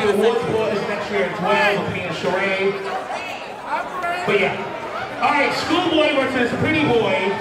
the awards board is next year as well, and Sheree. But yeah. All right, Schoolboy versus Pretty Boy.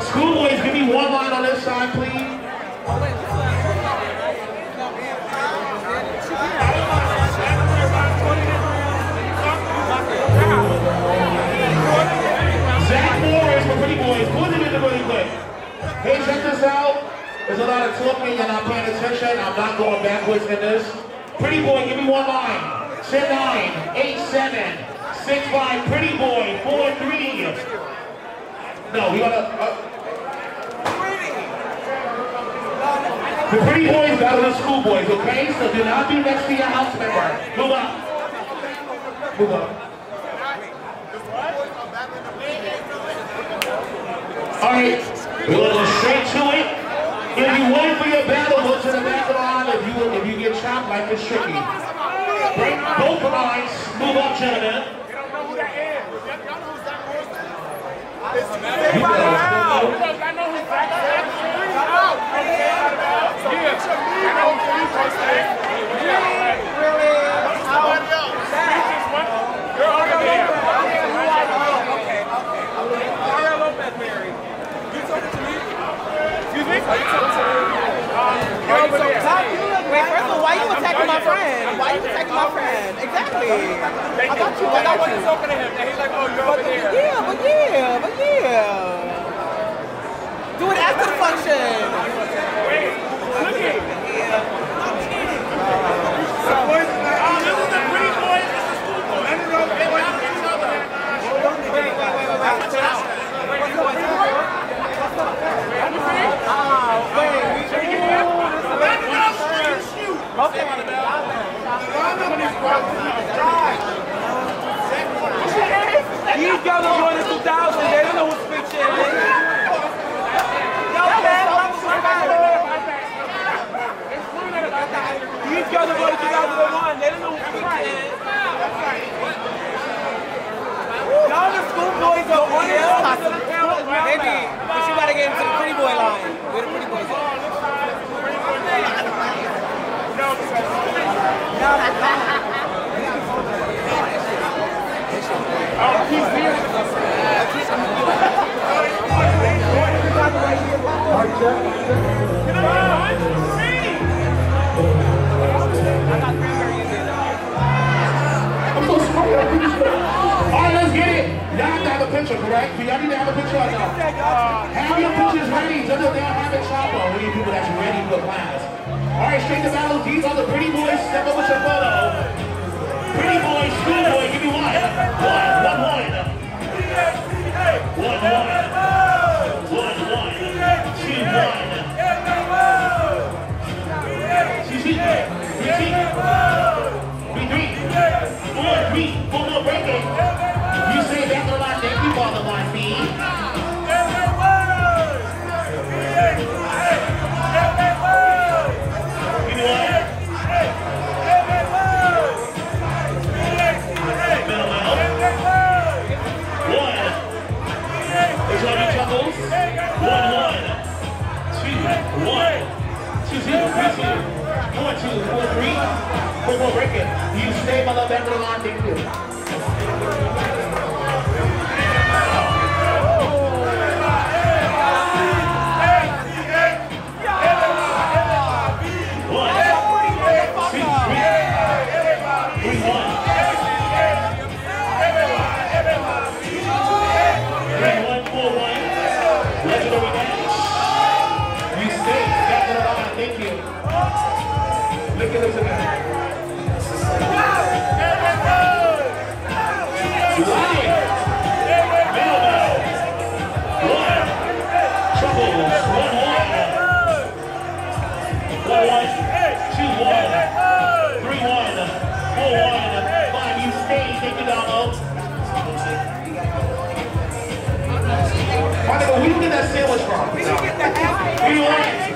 Schoolboys, give me one line on this side, please. Going backwards in this. Pretty Boy, give me one line. 10 9, 8 7, 6 5, Pretty Boy, 4 3. No, we gotta. Uh, the Pretty Boys battle the Schoolboys, okay? So do not be next to your house member. Move up. Move up. All right, we're gonna go straight to it. If you wait for your battle, go to the back of. If you if you get chopped, life is tricky. Break both lines. Move up, gentlemen. Everybody out. I know who's back there. Out. Yeah. I know who's back there. Really? Somebody else. You're over there. Okay, okay. Mario Lopez, Mary. You talking to me? Excuse me? Are you talking to me? You're over there. Wait, first of all, why you attacking my friend? Why you attacking my friend? Exactly. I thought you. I I you. talking to him. And he's like, oh, you're But over there. yeah, but yeah, but yeah. Do it after the function. Wait, look at Um, this is the pretty boy, this is the school boy. Let me know if they like each other. Wait, wait, wait, wait, wait. Chill out. Wait, you boys. Let me see. Ah, wait. Let me know, shoot, shoot. Okay. These girls are born in 2000. They don't know who speak shit. Yo, man, I'm These girls are born in 2001. They don't know who speak shit. Y'all the schoolboys are on it. Maybe, but you gotta get into the pretty boy line. Where the pretty boys a picture, correct? Do y'all need to have a picture or no? Uh, have your pictures ready. Just so they'll have a chopper. We need people that's ready for class. All right, straight to battle. These are the pretty boys. Step up with your photo. Pretty boy, schoolboy, give me one. One, one, one. One, one. One, one. Two, one. Two, two. Three, three. Three, three. Four, three. Four One, two, four, three. Four more breaking. You stay by the back of where from? You get that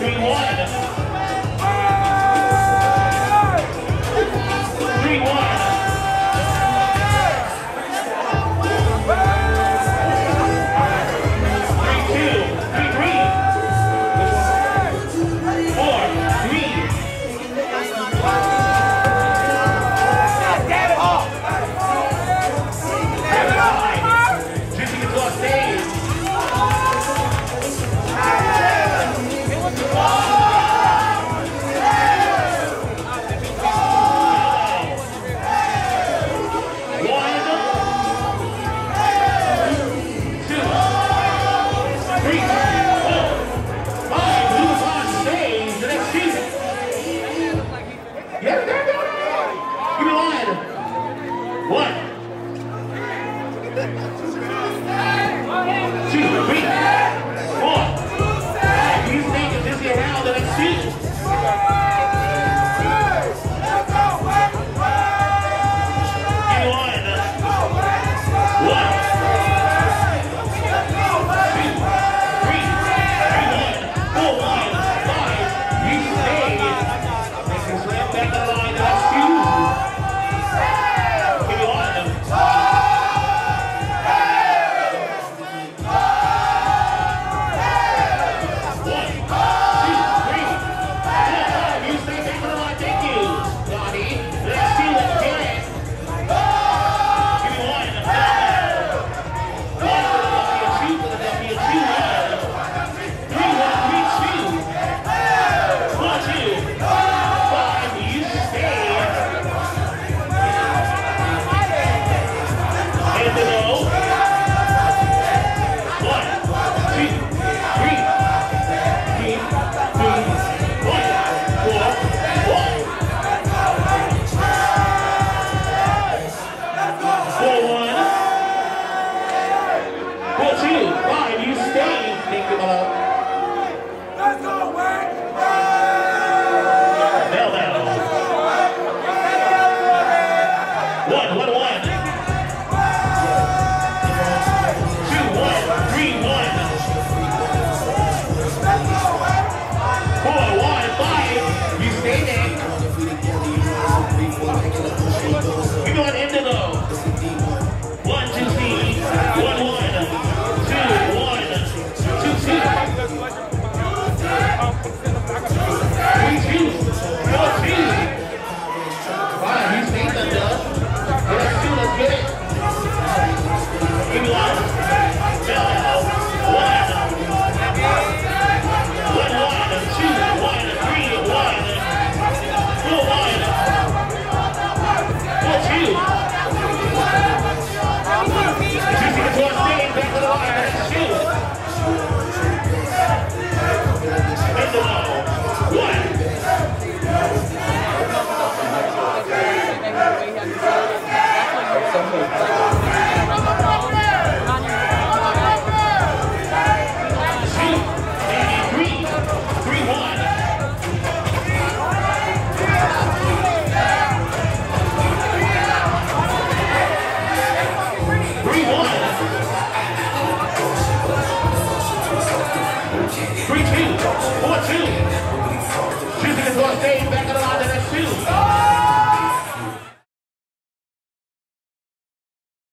Green one. Five. You